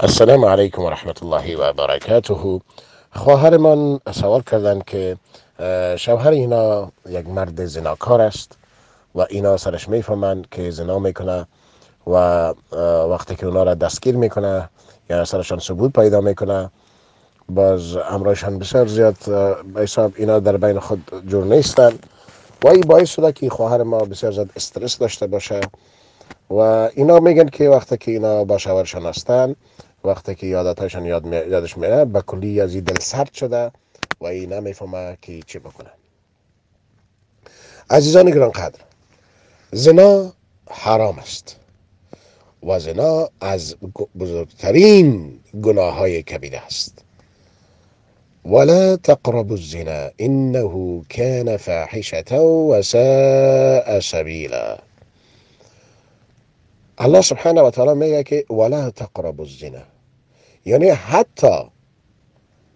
السلام علیکم و رحمت الله و برکاته خواهرمان سوال کردن که شوهر اینا یک مرد زناکار است و اینا سرش می‌فهمند که زنا می‌کنه و وقتی که اونا را دستگیر می‌کنه یا سرشان ثبوت پیدا می‌کنه باز امرایشان بسیار زیاد حساب اینا در بین خود جور نیستن. و این باعث شده که خواهر ما بسیار زیاد استرس داشته باشه. و اینا میگن که وقتی که اینا با شوهرشان هستن وقتی که یاداتشان یاد می... یادش میره به کلی از دل سرد شده و این نمی‌فهمه که چی بکنه. عزیزان گران قدر زنا حرام است و زنا از بزرگترین گناه های کبیره است. ولا تقربوا الزنا انه كان فاحشه وساء سبيلا الله سبحانه و تعالی میگه که ولا تقربوا الزنا. یعنی حتی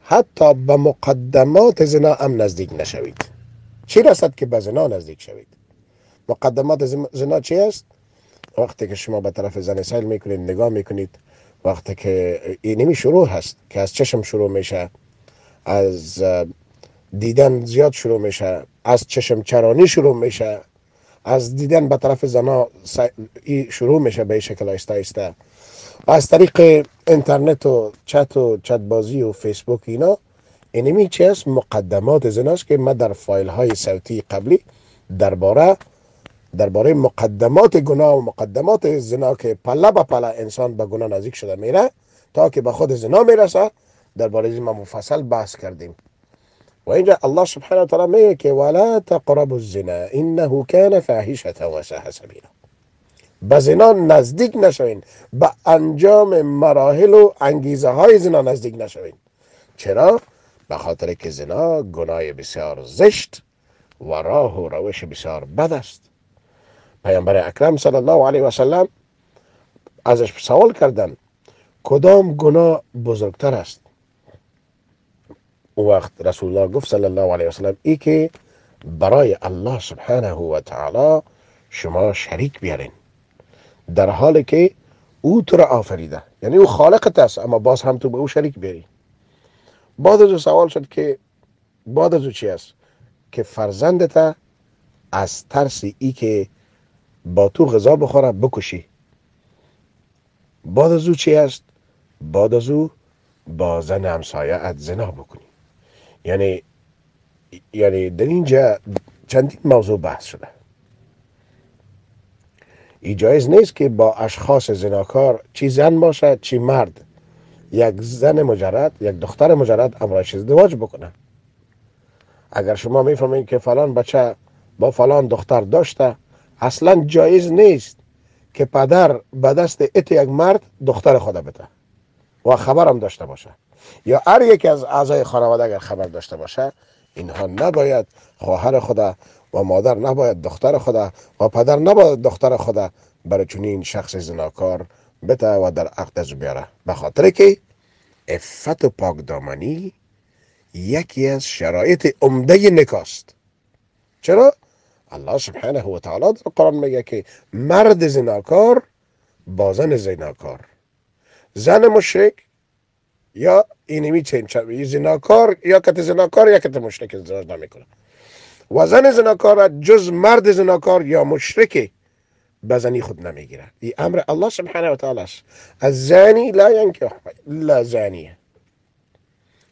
حتی به مقدمات زنا هم نزدیک نشوید. چی رسد که به زنا نزدیک شوید؟ مقدمات زنا چی است؟ وقتی که شما به طرف زن سیل می‌کنید نگاه می‌کنید وقتی که اینمی شروع هست که از چشم شروع میشه از دیدن زیاد شروع میشه از چشم چرانی شروع میشه از دیدن به طرف زنا شروع میشه به شکل آیسته آیسته. از طریق اینترنت و چت و چت بازی و فیسبوک اینا اینمی چی است مقدمات زناست که من در فایل های صوتی قبلی درباره درباره مقدمات گناه و مقدمات زنا که پله به پله انسان به گناه نزدیک شده میره تا که به خود زنا می‌رسه درباره این ما مفصل بحث کردیم. و اینجا الله سبحانه و تعالی میگه که ولا تقربوا الزنا انه كان فاحشه و ساء سبیلا به زنا نزدیک نشوین. به انجام مراحل و انگیزه های زنا نزدیک نشوین. چرا؟ به خاطر که زنا گناه بسیار زشت و راه و روش بسیار بد است. پیامبر اکرم صلی الله علیه و سلم ازش سوال کردن کدام گناه بزرگتر است؟ وقت رسول الله گفت صلی الله علیه و سلم ای که برای الله سبحانه و تعالی شما شریک بیارین. در حالی که او تو را آفریده. یعنی او خالقت است اما باز هم تو به او شریک بیاری. بعد از سوال شد که بعد از او چی است؟ که فرزندت از ترس ای که با تو غذا بخوره بکشی. بعد از او چی است؟ بعد از او با زن همسایه ات زنا بکنی. یعنی یعنی در اینجا چندین موضوع بحث شده. ای جایز نیست که با اشخاص زناکار چی زن باشد چی مرد. یک زن مجرد یک دختر مجرد امرایش ازدواج بکنه. اگر شما می‌فهمید که فلان بچه با فلان دختر داشته اصلا جایز نیست که پدر به دست ات یک مرد دختر خود بده و خبرم داشته باشه. یا هر یکی از اعضای خانواده اگر خبر داشته باشه اینها نباید خواهر خدا و مادر نباید دختر خدا و پدر نباید دختر خدا برای چنین شخص زناکار بته و در عقد از بیاره. به خاطر که افت و پاکدامنی یکی از شرایط عمده نکاست. چرا؟ الله سبحانه و تعالی در قرآن میگه که مرد زناکار با زن زناکار. زن مشرک یا اینمی چنین زناکار یا کت زناکار یا کت مشرک ازدواج نمی‌کنه. و زن زناکار جز مرد زناکار یا مشرک به زنی خود نمی‌گیره. این امر الله سبحانه و تعالی است. از زنی لا ینکح الا زانیه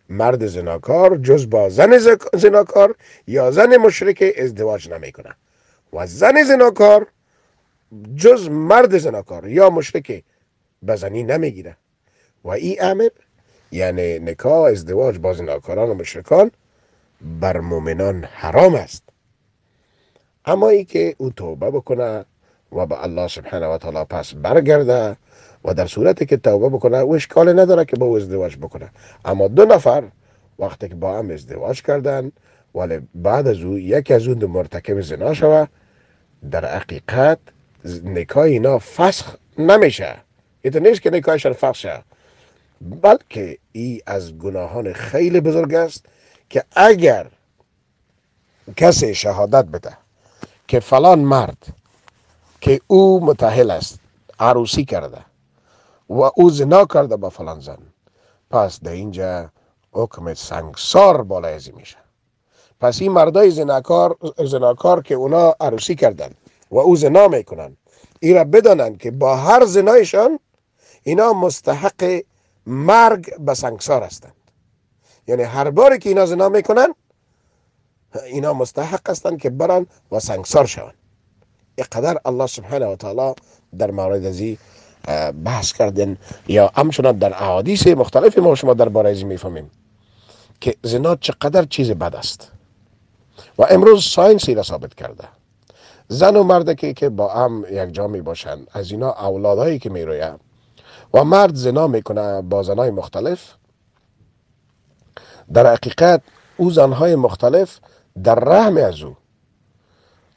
مرد زناکار جز با زن زناکار یا زن مشرک ازدواج نمی‌کنه. و زن زناکار جز مرد زناکار یا مشرک به زنی نمی‌گیره. و این امر یعنی نکاح ازدواج با زناکاران و مشرکان بر مؤمنان حرام است. اما ای که او توبه بکنه و به الله سبحانه و تعالی پس برگرده و در صورتی که توبه بکنه او اشکال نداره که با او ازدواج بکنه. اما دو نفر وقتی که با هم ازدواج کردن ولی بعد از او یکی از اون مرتکب زنا شوه در حقیقت نکاح اینا فسخ نمیشه. این نیست که نکاحشان فسخ شه. بلکه ای از گناهان خیلی بزرگ است که اگر کسی شهادت بده که فلان مرد که او متحل است عروسی کرده و او زنا کرده با فلان زن پس در اینجا حکم سنگسار بالای ازی میشه. پس این مردای زناکار زناکار که اونا عروسی کردن و او زنا می‌کنن ای را بدانن که با هر زنایشان اینا مستحق مرگ به سنگسار هستند. یعنی هر باری که اینا زنا می‌کنن اینا مستحق هستند که برن و سنگسار شوند. اقدر الله سبحانه و تعالی در مورد ازی بحث کردن یا همچنان در احادیث مختلف ما شما در باره می‌فهمیم که زنا چقدر چیز بد است. و امروز ساینسی را ثابت کرده. زن و مرد که, که با هم یک جا می باشند از اینا اولادهایی که می رویه و مرد زنا می‌کنه با زنهای مختلف. در حقیقت او زنهای مختلف در رحم از او.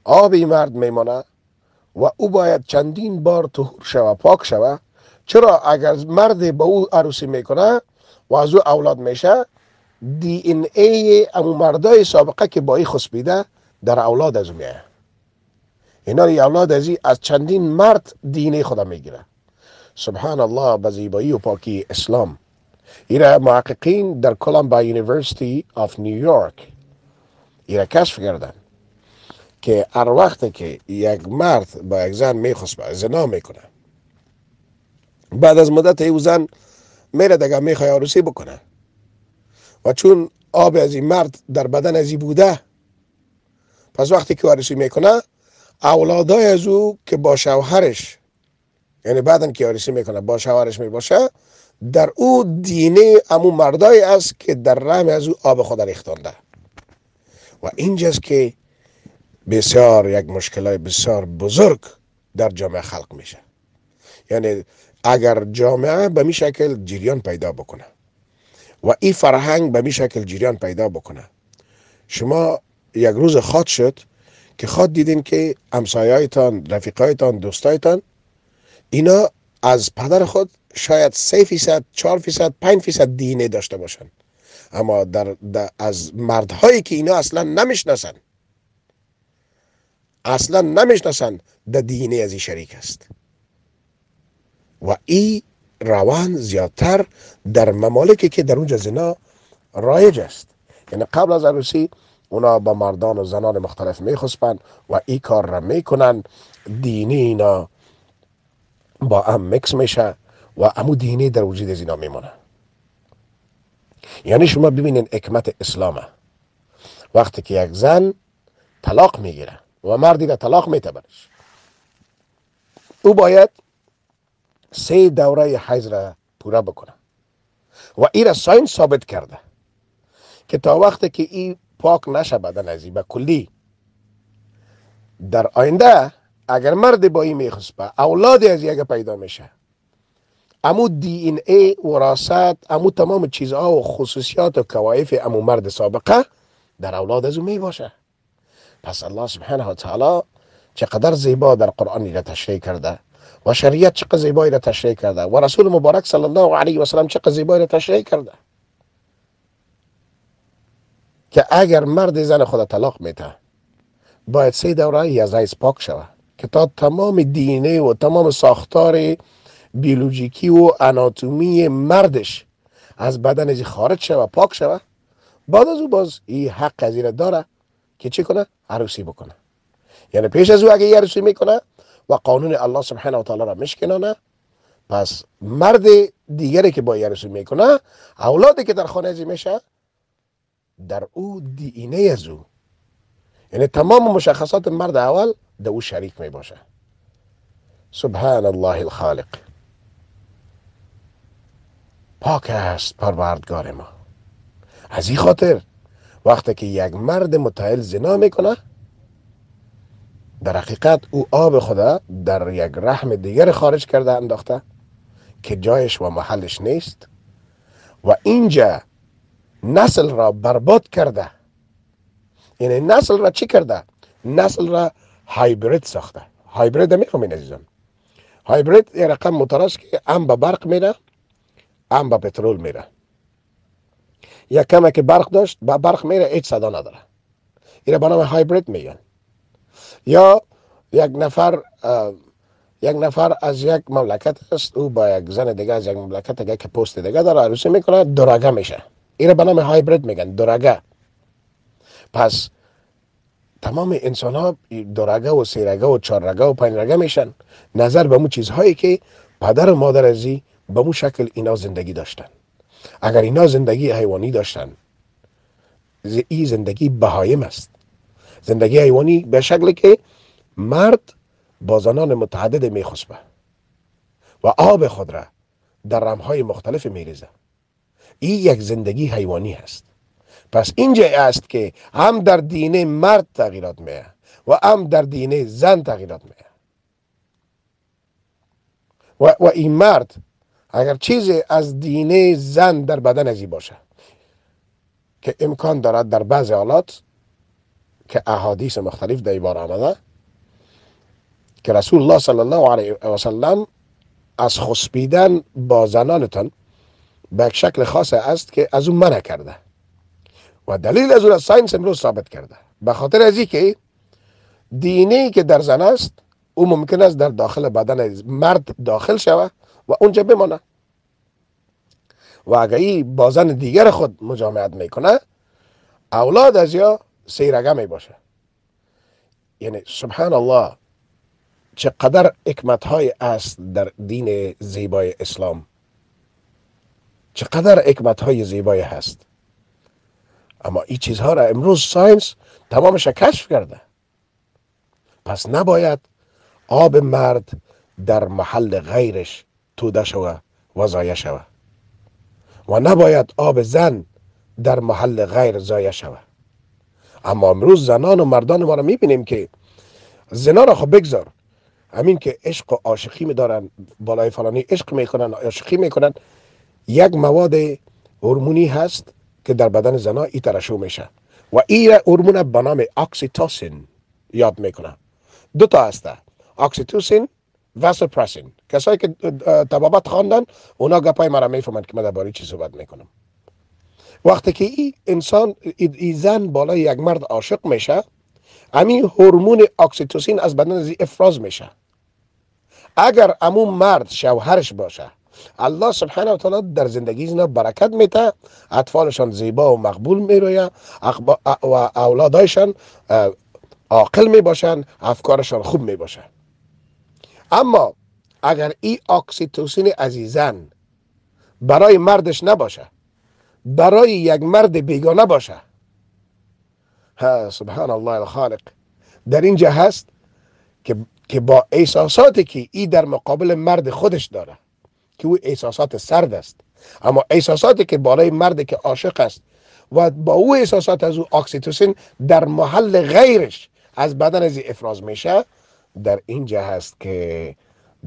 آبی مرد میمانه و او باید چندین بار طهور شوه پاک شوه. چرا؟ اگر مرد با او عروسی می‌کنه و از او اولاد میشه دی این ای امو مردای سابقه که با ای خسبیده در اولاد از او میه اینا اولاد ازی از چندین مرد دینه خدا می‌گیره سبحان الله به زیبایی و پاکی اسلام ایره محققین در Columbia University of New York ایره کشف کردن که هر وقت که یک مرد با یک زن میخسبه زنا می‌کنه بعد از مدت او زن میره دیگه می‌خواه عروسی بکنه و چون آب از این مرد در بدن ازی بوده پس وقتی که عروسی می‌کنه اولادای از او که با شوهرش یعنی بعدا که عروسی می‌کنه با شوهرش می‌باشه در او دینه امو مردای است که در رحم از او آب خود ریختانده. و اینجاست که بسیار یک مشکل بسیار بزرگ در جامعه خلق میشه. یعنی اگر جامعه به می شکل جریان پیدا بکنه و این فرهنگ به می شکل جریان پیدا بکنه شما یک روز خواد شد که خواد دیدین که همسایهایتان رفیقایتان دوستایتان اینا از پدر خود شاید سه فیصد چهار فیصد پنج فیصد دینه داشته باشن. اما در, در از مردهایی که اینا اصلا نمی‌شناسن اصلا نمی‌شناسن در دینه از این شریک است. و این روان زیادتر در ممالکی که در اونجا زنا رایج است. یعنی قبل از عروسی اونا با مردان و زنان مختلف میخسبن و این کار را می‌کنن. دینی اینا با هم مکس میشه و امو دینی در وجود از اینا میمونه. یعنی شما ببینین حکمت اسلامه وقتی که یک زن طلاق می‌گیره و مردی را طلاق میتبرش او باید سه دوره حیض را پورا بکنه. و این را science ثابت کرده که تا وقتی که این پاک نشه بدن از به کلی در آینده اگر مرد با این میخسبه اولادی از یک پیدا میشه. امو DNA وراثت امو تمام چیزها و خصوصیات و کوایف امو مرد سابقه در اولاد از او می باشه. پس الله سبحانه و تعالی چقدر زیبا در قرآن را تشریح کرده و شریعت چقدر زیبایی را تشریح کرده و رسول مبارک صلی الله علیه و سلم چقدر زیبایی را تشریح کرده. که اگر مرد زن خود طلاق میته باید سه دوره یزایز پاک شود. که تا تمام دینه و تمام ساختار بیولوژیکی و اناتومی مردش از بدن از خارج شوه پاک شوه بعد از او باز این حق از داره که چی کنه؟ عروسی بکنه. یعنی پیش از او اگه عروسی می‌کنه و قانون الله سبحانه و تعالی را مشکنانه پس مرد دیگری که با عروسی می‌کنه اولادی که در خانه ازی میشه در او دینه از او. یعنی تمام مشخصات مرد اول در او شریک می باشه. سبحان الله الخالق. پاک است پروردگار ما. از این خاطر وقتی که یک مرد متعل زنا می‌کنه در حقیقت او آب خدا در یک رحم دیگر خارج کرده انداخته که جایش و محلش نیست و اینجا نسل را برباد کرده. یعنی نسل را چی کرده؟ نسل را هایبرید ساخته. هایبرید می‌فهمین عزیزان هایبرید یه رقم موتور که هم به برق میره هم به پترول میره. یک کمه که برق داشت با برق میره هیچ صدا نداره. این با نام هایبرید میگن. یا یک نفر یک نفر از یک مملکت است او با یک زن دیگه از یک مملکت دیگه که پست دیگه داره عروسی می‌کنه دورگه میشه. این به نام هایبرید میگن دورگه پس تمام انسان ها دورگه و سیرگه و چاررگه و پنجرگه میشن. نظر به مو چیزهایی که پدر و مادر ازی به مو شکل اینا زندگی داشتن. اگر اینا زندگی حیوانی داشتن این زندگی بهایم است. زندگی حیوانی به شکل که مرد با زنان متعدد میخسبه و آب خود را در رمهای مختلف میریزه. این یک زندگی حیوانی هست. پس اینجا است که هم در دینه مرد تغییرات میه و هم در دینه زن تغییرات میه و, و این مرد اگر چیزی از دینه زن در بدن ازی باشه که امکان دارد در بعض حالات که احادیث مختلف در بار آمده که رسول الله صلی الله علیه و سلم از خسبیدن با زنانتان به شکل خاص است که از اون منع کرده. و دلیل از اون ساینس امروز ثابت کرده. به خاطر از که دینی که در زن است او ممکن است در داخل بدن مرد داخل شوه و اونجا بمانه. و اگر ای با زن دیگر خود مجامعت می‌کنه اولاد از یا سیرگه می باشه یعنی سبحان الله چقدر حکمت های است در دین زیبای اسلام. چقدر حکمت های زیبای هست. اما این چیزها را امروز ساینس تمامش کشف کرده. پس نباید آب مرد در محل غیرش توده شوه و زایه شوه. و نباید آب زن در محل غیر زایه شوه. اما امروز زنان و مردان ما را می‌بینیم که زنا را خب بگذار. همین که عشق و عاشقی میدارن بالای فلانی عشق می‌کنن عاشقی می‌کنن. یک مواد هورمونی هست که در بدن زنا ای ترشح میشه. و این هورمون به نام اکسیتوسین یاد می‌کنه. دو تا هسته. اکسیتوسین و وازوپرسین کسایی که طبابت خواندن اونا گپای مرا می‌فهمند که من درباره چی صحبت می‌کنم. وقتی که این انسان ای زن بالای یک مرد عاشق میشه همین هورمون اکسیتوسین از بدن از افراز میشه. اگر امون مرد شوهرش باشه الله سبحانه و تعالی در زندگی اینا برکت میده اطفالشان زیبا و مقبول میرویه و اولادایشان عاقل می‌باشن افکارشان خوب می‌باشن. اما اگر این اکسیتوسین عزیزن برای مردش نباشه برای یک مرد بیگانه باشه ها سبحان الله الخالق. در اینجا هست که که با احساساتی که ای در مقابل مرد خودش داره که او احساسات سرد است. اما احساساتی که بالای مرد که عاشق است و با او احساسات از او اکسیتوسین در محل غیرش از بدن از افراز میشه در اینجا هست که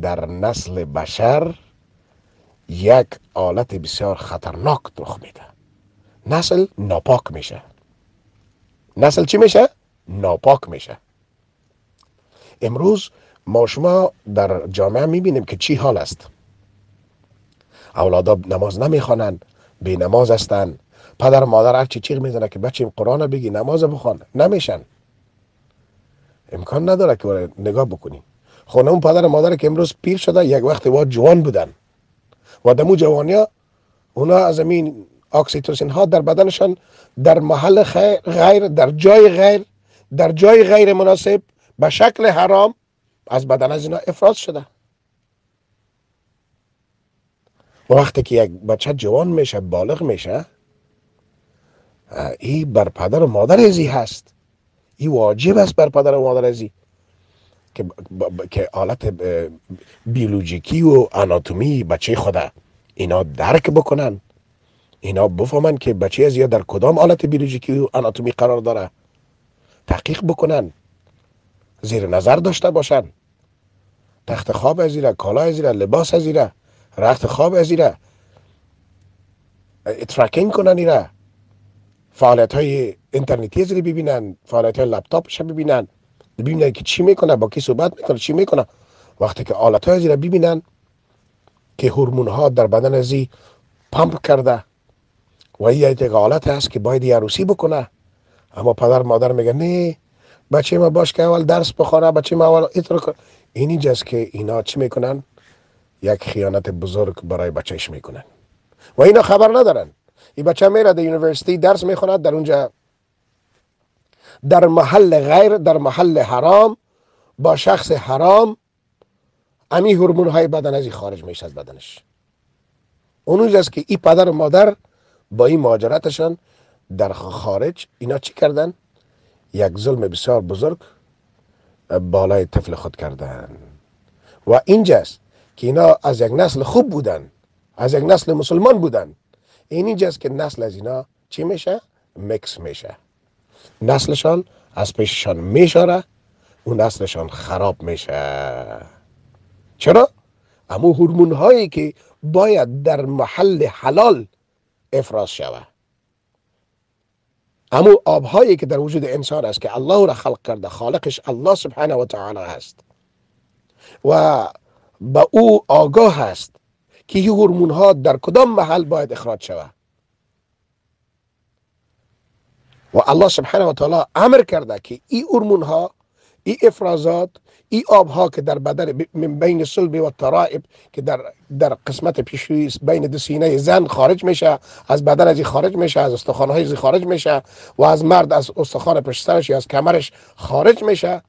در نسل بشر یک آلت بسیار خطرناک رخ میده. نسل ناپاک میشه. نسل چی میشه؟ ناپاک میشه. امروز ما شما در جامعه می‌بینیم که چی حال است. اولادا نماز نمی‌خوانند بی نماز هستند پدر مادر هر چی چیغ می‌زنه که بچه قرآن بگی نماز بخوان. نمیشن. امکان نداره که نگاه بکنیم خونه اون پدر مادر که امروز پیر شده یک وقت وا جوان بودن. و دمو جوانیا اونا از این اکسیتوسین ها در بدنشان در محل غیر در جای غیر در جای غیر مناسب به شکل حرام از بدن از اینا افراز شده. وقتی که یک بچه جوان میشه بالغ میشه این بر پدر و مادر ازی هست. این واجب است بر پدر و مادر ازی. که که حالت بیولوژیکی و آناتومی بچه خدا. اینا درک بکنن. اینا بفهمن که بچه از یا در کدام حالت بیولوژیکی و آناتومی قرار داره. تحقیق بکنن. زیر نظر داشته باشن. تخت خواب از کالا از لباس از رخت خواب از ایره. ترکینگ کنن ایره. فعالیت های اینترنتی از ببینن فعالیت های لپتاپش ببینن. ببینن که چی می‌کنه با کی صحبت می‌کنه چی می‌کنه. وقتی که آلت های از ببینن که هورمون ها در بدن ازی پمپ کرده و این یک حالت هست که باید عروسی بکنه. اما پدر مادر میگه نه بچه ما باش که اول درس بخوره بچه ما اول ایتر این اینجاست که اینا چی می‌کنن؟ یک خیانت بزرگ برای بچهش می‌کنن. و اینا خبر ندارن. این بچه میره در یونیورسیتی درس می‌خوند در اونجا در محل غیر در محل حرام با شخص حرام امی هورمون های بدن ازی خارج میشه از بدنش. اون است که این پدر و مادر با این مهاجرتشان در خارج اینا چی کردن؟ یک ظلم بسیار بزرگ بالای طفل خود کردن. و اینجاست که اینا از یک نسل خوب بودن از یک نسل مسلمان بودن این اینجاست که نسل از اینا چی میشه؟ مکس میشه نسلشان از پیششان میشاره اون نسلشان خراب میشه چرا؟ اما هرمون هایی که باید در محل حلال افراز شود اما آبهایی که در وجود انسان است که الله را خلق کرده خالقش الله سبحانه و تعالی هست و به او آگاه هست که این هرمون ها در کدام محل باید اخراج شود. و الله سبحانه و تعالی امر کرده که این هرمون ها این افرازات این آب ها که در بدن من بین صلب و ترائب که در در قسمت پیشوی بین دو سینه زن خارج میشه از بدن از خارج میشه از استخوان های خارج میشه و از مرد از استخوان پشت سرش یا از کمرش خارج میشه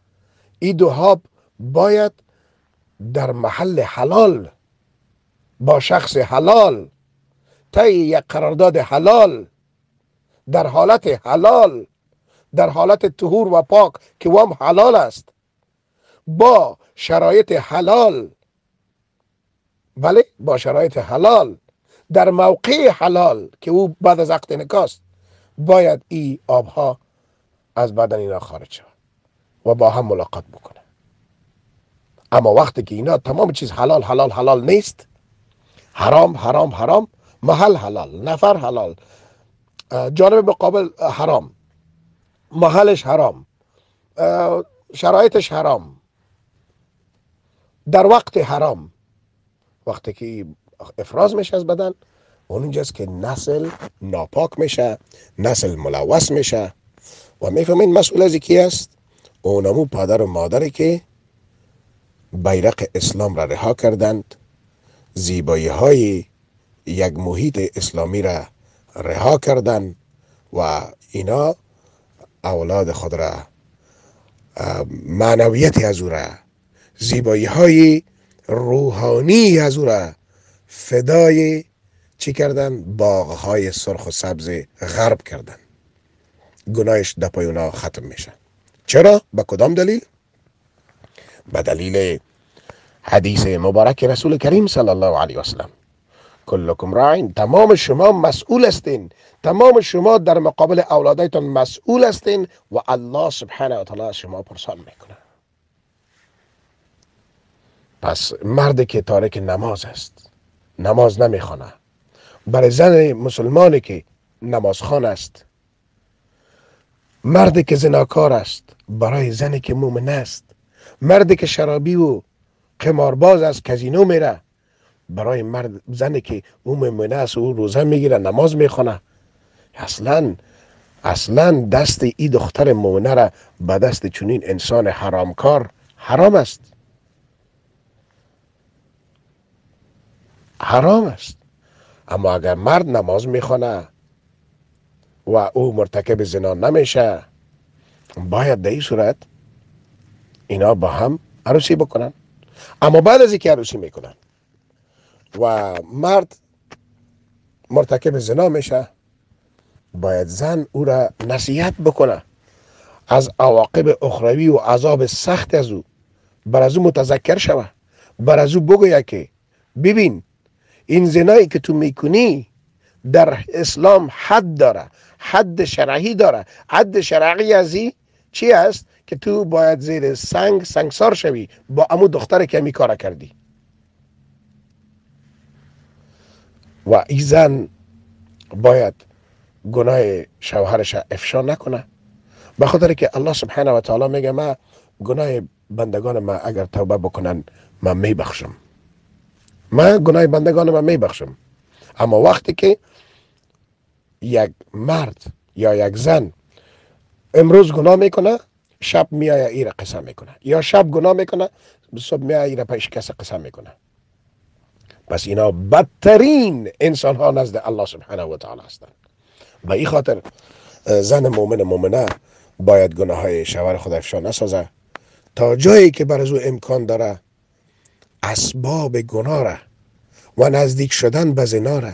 این دو ها باید در محل حلال با شخص حلال طی یک قرارداد حلال در حالت حلال در حالت طهور و پاک که وام حلال است با شرایط حلال. بله با شرایط حلال در موقع حلال که او بعد از عقد نکاست باید این آبها از بدن اینا خارج شود و با هم ملاقات بکنه اما وقتی که اینا تمام چیز حلال حلال حلال نیست حرام حرام حرام محل حلال نفر حلال جانب مقابل حرام محلش حرام شرایطش حرام در وقت حرام وقتی که افراز میشه از بدن اون اینجاست که نسل ناپاک میشه نسل ملوث میشه. و می‌فهمین مسئول از کی است؟ اونمو پدر و مادری که بیرق اسلام را رها کردند زیبایی های یک محیط اسلامی را رها کردند و اینا اولاد خود را معنویت از او را زیبایی های روحانی از او را فدای چی کردن باغ های سرخ و سبز غرب کردن گناهش دپای اونا ختم میشه چرا؟ به کدام دلیل؟ به دلیل حدیث مبارک رسول کریم صلی الله علیه وسلم. کلکم راعین تمام شما مسئول هستین. تمام شما در مقابل اولادایتان مسئول هستین و الله سبحانه و تعالی شما پرسان می‌کنه. پس مردی که تارک نماز است نماز نمی‌خونه. برای زن مسلمانی که نمازخان است مردی که زناکار است برای زنی که مومن است مردی که شرابی و قمارباز است کزینو میره. برای مرد زنی که او مومنه است او روزه می‌گیره نماز می‌خونه. اصلا اصلا دست ای دختر مومنه را به دست چنین انسان حرامکار حرام است. حرام است. اما اگر مرد نماز می‌خونه و او مرتکب زنا نمیشه باید در این صورت اینا با هم عروسی بکنن. اما بعد از اینکه عروسی می‌کنن و مرد مرتکب زنا میشه باید زن او را نصیحت بکنه. از عواقب اخروی و عذاب سخت از او بر از او متذکر شوه. بر از او بگویه که ببین این زنایی که تو می‌کنی در اسلام حد داره حد شرعی داره. حد شرعی از چی است که تو باید زیر سنگ سنگسار شوی. با امو دختر که می کار کردی. و این زن باید گناه شوهرش افشا نکنه. به خاطر که الله سبحانه و تعالی میگه ما گناه بندگان ما اگر توبه بکنن من میبخشم من گناه بندگان من میبخشم اما وقتی که یک مرد یا یک زن امروز گناه می‌کنه شب میایه ایر قصه می‌کنه. یا شب گناه می‌کنه صبح میایه پیش کسی قسم می‌کنه. پس اینا بدترین انسان ها نزد الله سبحانه و تعالی هستند به این خاطر زن مؤمن مؤمنه باید گناه های شوهر خود افشا نسازه. تا جایی که بر او امکان داره اسباب گناه را و نزدیک شدن به زنا را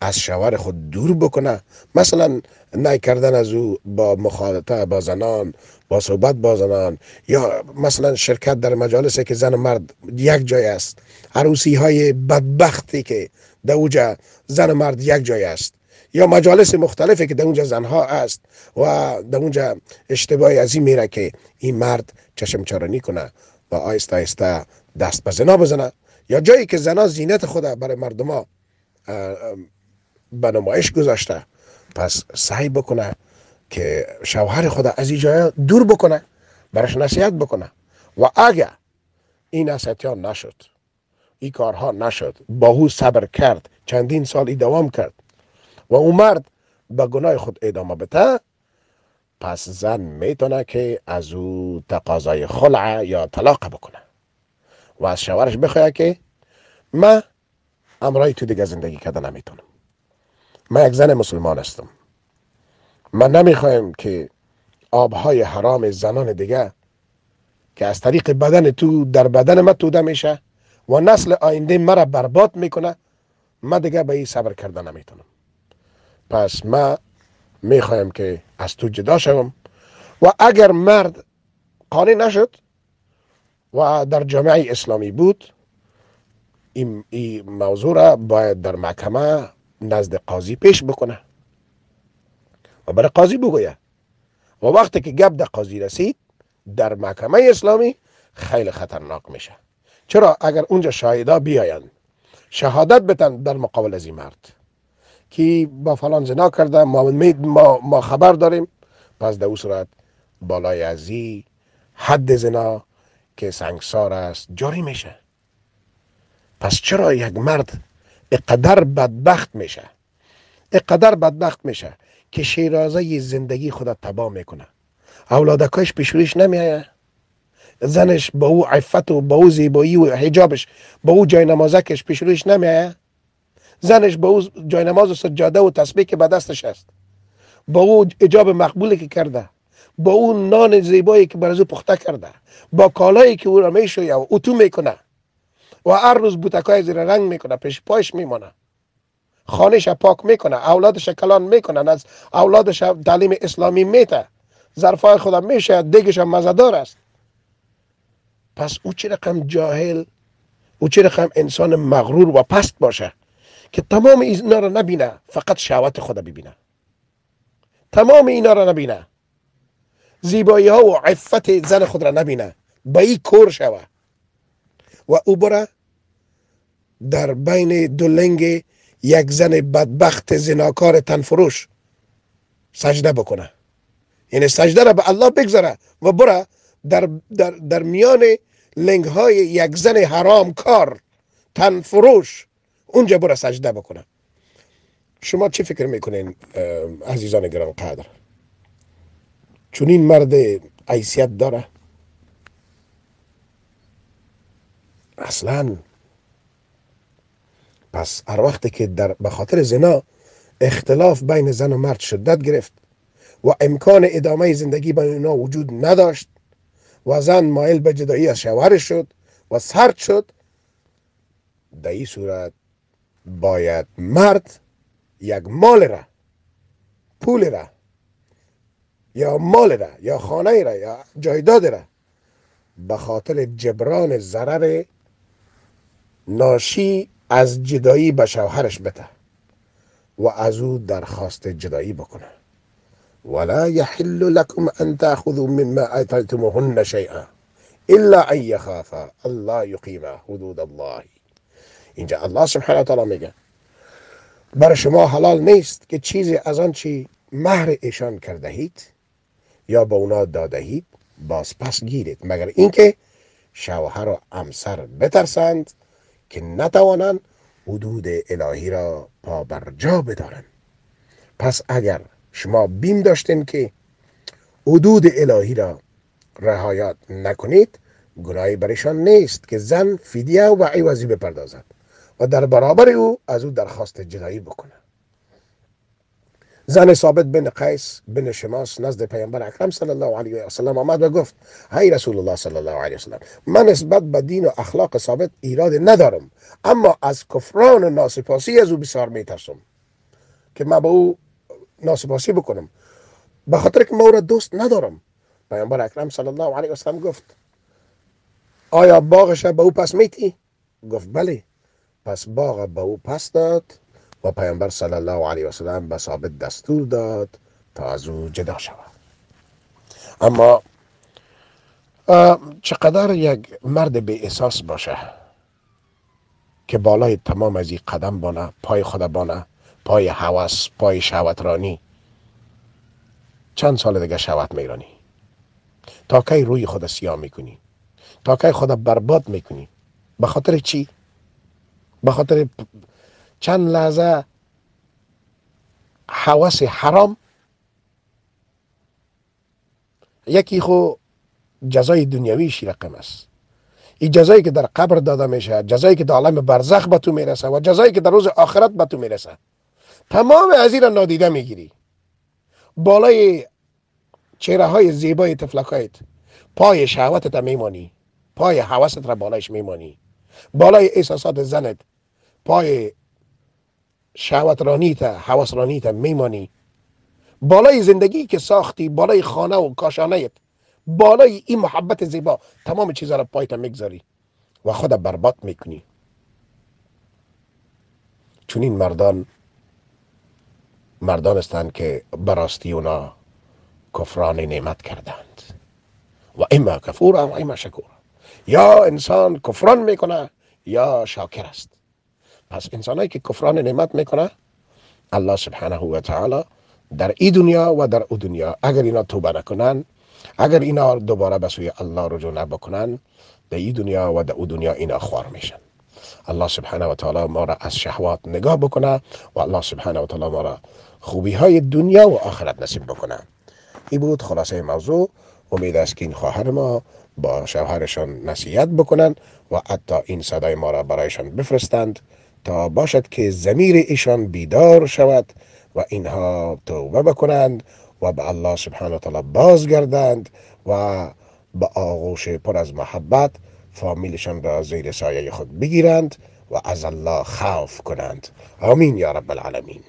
از شوهر خود دور بکنه. مثلا نای کردن از او با مخالطه با زنان با صحبت با زنان یا مثلا شرکت در مجالسی که زن و مرد یک جای است. عروسی های بدبختی که در اونجا زن و مرد یک جای است. یا مجالس مختلفی که در اونجا زنها است و در اونجا اشتباهی از این میره که این مرد چشم چرانی کنه و آیسته آیسته دست به زنا بزنه. یا جایی که زنا زینت خود برای مردما به نمایش گذاشته. پس سعی بکنه که شوهر خود از این جای دور بکنه برش نصیحت بکنه. و اگر این نصیحتیان نشد این کارها نشد با او صبر کرد چندین سال ای دوام کرد و او مرد به گناه خود ادامه بده پس زن می‌تونه که از او تقاضای خلع یا طلاق بکنه. و از شوهرش بخواه که من امرای تو دیگه زندگی کرده نمی‌تونم. من یک زن مسلمان هستم. من نمی‌خوایم که آبهای حرام زنان دیگه که از طریق بدن تو در بدن من توده میشه و نسل آینده مرا برباد می‌کنه من دیگه به این صبر کرده نمی‌تونم. پس ما می‌خوایم که از تو جدا شوم و اگر مرد قانع نشد و در جامعه اسلامی بود این, موضوع را باید در محکمه نزد قاضی پیش بکنه. و برای قاضی بگویه. و وقتی که گپ در قاضی رسید در محکمه اسلامی خیلی خطرناک میشه. چرا؟ اگر اونجا شاهدا بیاین شهادت بتن در مقابل از این مرد. که با فلان زنا کرده ما, ما, ما خبر داریم. پس در او صورت بالای ازی حد زنا که سنگسار است جاری میشه. پس چرا یک مرد اقدر بدبخت میشه. اقدر بدبخت میشه که شیرازه زندگی خود تباه می‌کنه. اولادکاش پیشوریش نمیایه. زنش با او عفت و با او زیبایی و حجابش با او جای نمازکش پیشوریش نمیایه. زنش با او جای نماز و سجاده و تسبیح که به دستش است. با او اجاب مقبولی که کرده. با او نان زیبایی که بر او پخته کرده. با کالایی که او را میشویه و اتو می‌کنه. و هر روز بوتکای زیر رنگ می‌کنه پیش پایش میمانه خانهش پاک می‌کنه اولادش کلان می‌کنن از اولادش تعلیم اسلامی میته ظرفای خودم میشه دیگش هم مزدار است. پس او چه رقم جاهل او چه رقم انسان مغرور و پست باشه که تمام اینا را نبینه فقط شهوت خود ببینه. تمام اینا را نبینه. زیبایی ها و عفت زن خود را نبینه. با این کور شوه. و او بره در بین دو لنگ یک زن بدبخت زناکار تنفروش سجده بکنه. یعنی سجده را به الله بگذاره و بره در, در, در میان لنگ های یک زن حرام کار تنفروش اونجا بره سجده بکنه. شما چه فکر می‌کنین عزیزان گران قدر؟ چون این مرد عیسیت داره. اصلا. پس هر وقتی که در به خاطر زنا اختلاف بین زن و مرد شدت گرفت و امکان ادامه زندگی بین اونا وجود نداشت و زن مایل به جدایی از شوهرش شد و سرد شد در این صورت باید مرد یک مال را پول را یا مال را یا خانه را یا جایداد را به خاطر جبران ضرر ناشی از جدایی به شوهرش بده و از او درخواست جدایی بکنه. ولا يحل لكم ان تاخذوا مما اتيتموهن شيئا الا ان يخافا الله يقيم حدود الله. اینجا الله سبحانه و تعالی میگه برای شما حلال نیست که چیزی از آن چی مهر ایشان کردهید یا به اونا دادهید باز پس گیرید. مگر اینکه شوهر و امسر بترسند؟ که نتوانند حدود الهی را پا بر جا بدارند. پس اگر شما بیم داشتین که حدود الهی را رهایت نکنید گناهی برایشان نیست که زن فدیه و عوضی بپردازد و در برابر او از او درخواست جدایی بکنه زن ثابت بن قیس بن شماس نزد پیامبر اکرم صلی الله علیه و سلم آمد و گفت هی رسول الله صلی الله علیه و سلم من نسبت به دین و اخلاق ثابت ایراد ندارم اما از کفران و ناسپاسی از او بسیار میترسم که من با او ناسپاسی بکنم. به خاطر که ما او را دوست ندارم. پیامبر اکرم صلی الله علیه و سلم گفت آیا باغش به او پس میتی؟ گفت بله پس باغ به او پس داد. و پیامبر صلی الله علیه و سلم به ثابت دستور داد تا از او جدا شود. اما چقدر یک مرد به احساس باشه که بالای تمام از این قدم بانه پای خود بانه پای حواس پای شهوت رانی چند سال دیگه شهوت میرانی. تا کی روی خود سیاه می‌کنی؟ تا کی خود برباد می‌کنی؟ به خاطر چی؟ به خاطر چند لحظه حواس حرام. یکی خو جزای دنیاویش رقم است. این جزایی که در قبر داده میشه جزایی که در عالم برزخ به تو می‌رسه و جزایی که در روز آخرت به تو می‌رسه. تمام از این نادیده می‌گیری. بالای چهره های زیبای تفلکایت پای شهوتت میمانی. پای حواست را بالایش میمانی. بالای احساسات زنت پای شهوت رانیت حواس رانیت میمانی. بالای زندگی که ساختی بالای خانه و کاشانه بالای این محبت زیبا تمام چیزها را پایت می‌گذاری و خود برباد می‌کنی. چون این مردان مردان هستند که براستی اونا کفران نعمت کردند. و اما کفور و اما شکور یا انسان کفران می‌کنه یا شاکر است. پس انسانایی که کفران نعمت می‌کنه الله سبحانه و تعالی در این دنیا و در او دنیا. اگر اینا توبه نکنن اگر اینا دوباره به سوی الله رجوع نبکنن در این دنیا و در او دنیا اینا خوار میشن. الله سبحانه و تعالی ما را از شهوات نگاه بکنه و الله سبحانه و تعالی ما را خوبی های دنیا و آخرت نصیب بکنه. این بود خلاصه موضوع. امید است که این خواهر ما با شوهرشان نصیحت بکنن و حتی این صدای ما را برایشان بفرستند. تا باشد که زمیر ایشان بیدار شود و اینها توبه بکنند و به الله سبحانه و بازگردند و به آغوش پر از محبت فامیلشان را زیر سایه خود بگیرند و از الله خوف کنند. آمین یا رب العالمین.